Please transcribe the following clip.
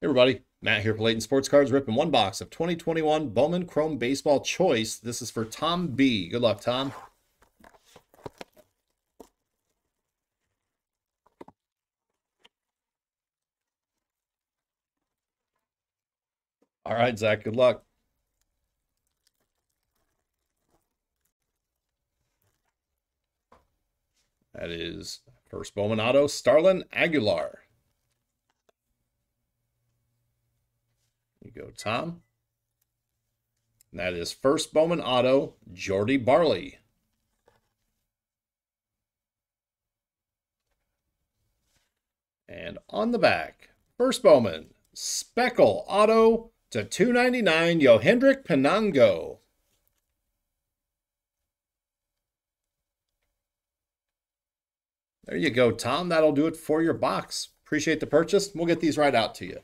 Hey everybody, Matt here Layton Sports Cards, ripping one box of 2021 Bowman Chrome Baseball Choice. This is for Tom B. Good luck, Tom. All right, Zach, good luck. That is first Bowman Auto, Starlin Aguilar. Go, Tom. And that is first Bowman Auto, Jordy Barley. And on the back, first Bowman, Speckle Auto to 299, Yohendrick Pinango. There you go, Tom. That'll do it for your box. Appreciate the purchase. We'll get these right out to you.